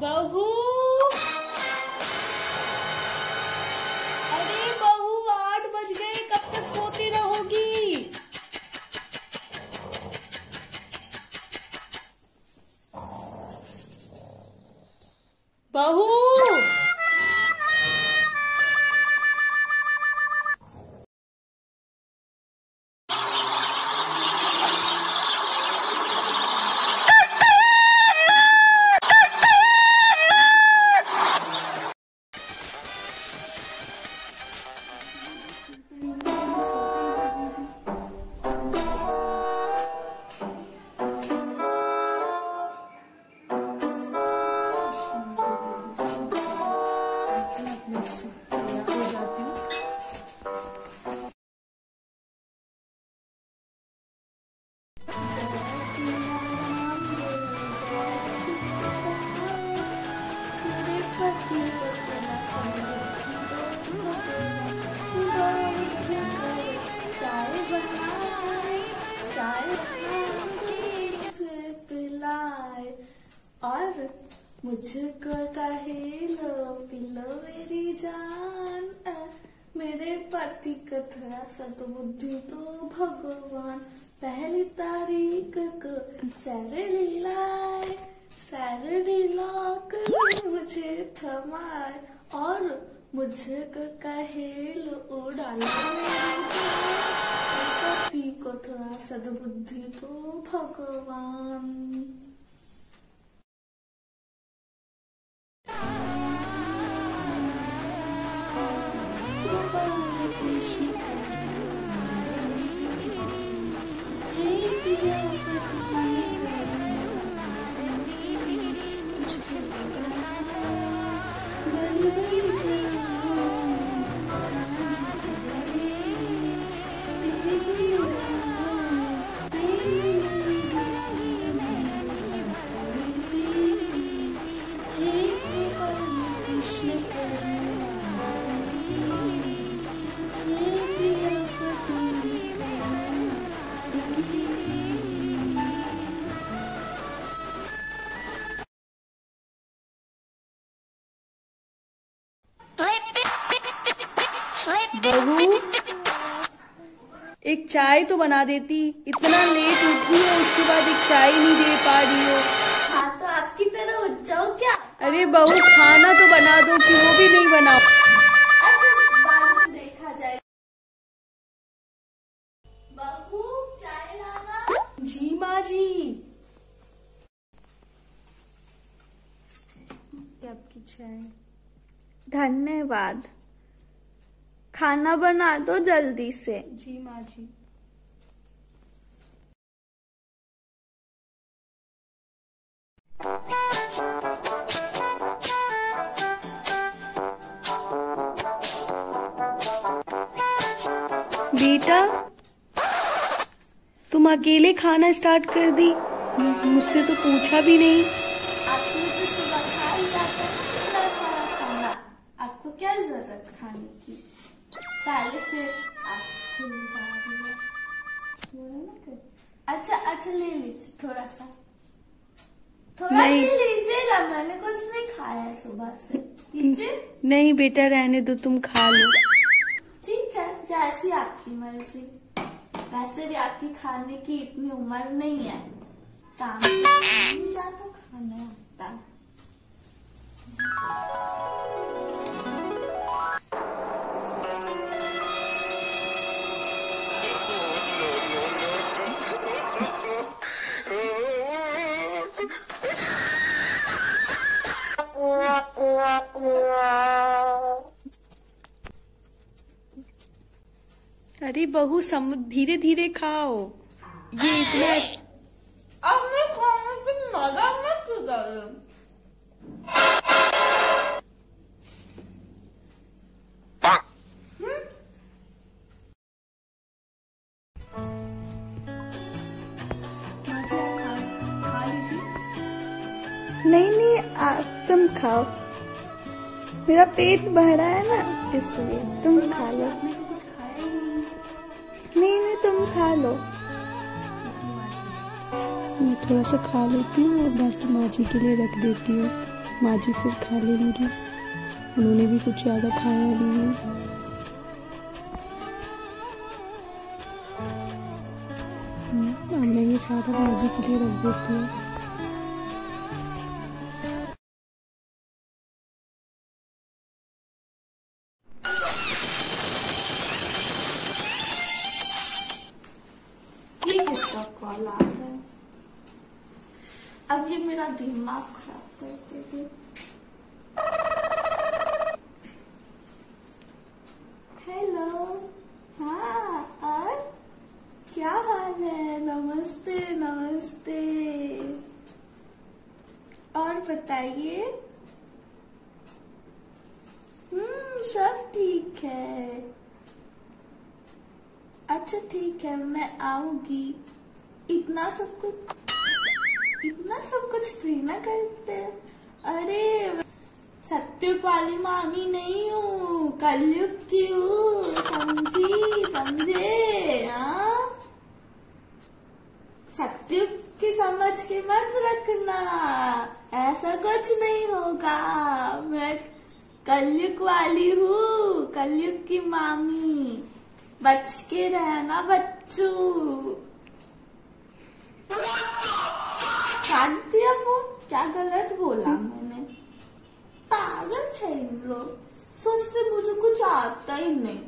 बहू बहू और मुझको कहे लो पिलो मेरी जान। मेरे पति का थोड़ा सा तो भगवान, पहली तारीख को सैलरी लाए सैलरी लाकर मुझे थमाए और मुझे लो, उड़ालो पति को थोड़ा सदबुद्धि तो भगवान। बहू। एक चाय तो बना देती इतना लेट उठी हो उसके बाद एक चाय नहीं दे पा रही हो। हाँ तो आपकी तरह उठ जाओ क्या? अरे बहू खाना तो बना दो कि वो भी नहीं बना। अच्छा बाद में देखा जाए। बहू चाय लाना। जी माँ जी। आपकी चाय। धन्यवाद। खाना बना दो जल्दी से। जी माँ जी। बेटा तुम अकेले खाना स्टार्ट कर दी। मुझसे तो पूछा भी नहीं। आपने तो सुबह खा ही जाता है इतना सारा खाना। आपको क्या ज़रूरत खाने की? पहले से है। अच्छा अच्छा ले लीजिए थोड़ा सा। थोड़ा सा नहीं। ही लीजिएगा मैंने कुछ नहीं खाया है सुबह से। लीजिए। नहीं बेटा रहने दो तुम खा लो। ठीक है जैसी आपकी मर्ज़ी। वैसे भी आपकी खाने की इतनी उम्र नहीं है। काम जाता खाना आता अरे बहू सम धीरे धीरे खाओ। ये इतना खाने पे मज़ा मत करो। नहीं नहीं आप तुम खाओ। मेरा पेट भरा है ना इसलिए तुम खा लो। नहीं नहीं तुम खा लो। मैं थोड़ा सा खा लेती हूँ और बाकी माँ जी के लिए रख देती हूँ। माँ जी फिर खा लेंगी। उन्होंने भी कुछ ज़्यादा खाया नहीं। है हम्म, मैं ये सारा माँ जी के लिए रख देती हूँ। कॉल आ रहा है। अब ये मेरा दिमाग खराब कर देगी। हेलो हाँ और? क्या हाल है? नमस्ते नमस्ते। और बताइए। हम्म सब ठीक है। अच्छा ठीक है, मैं आऊँगी। इतना सब कुछ, इतना सब कुछ थी ना करते। अरे, सत्युग वाली मामी नहीं हूँ, कलयुग की हूँ, समझी, समझे हाँ? सत्युग की समझ के मत रखना, ऐसा कुछ नहीं होगा। मैं कलयुग वाली हूँ, कलयुग की मामी, बच के रहना बच्चू। दिया फ़ोन क्या गलत बोला मैंने? पागल है इन लोग। सोचते मुझे कुछ आता ही नहीं।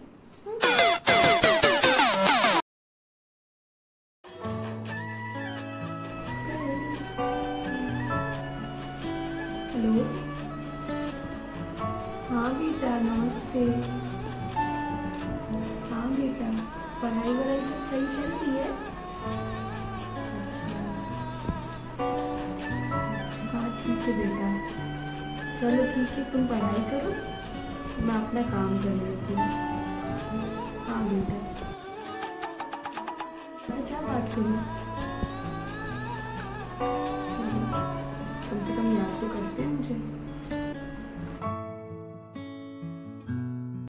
हेलो हाँ बेटा, नमस्ते। हाँ बेटा, पढ़ाई वढ़ाई सब सही चल रही है? है बेटा। चलो ठीक है तुम पढ़ाई करो मैं अपना काम कर लेती हाँ।